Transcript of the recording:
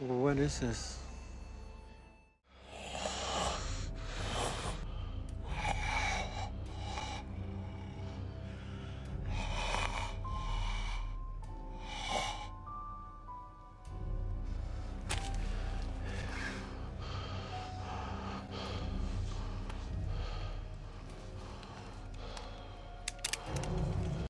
What is this?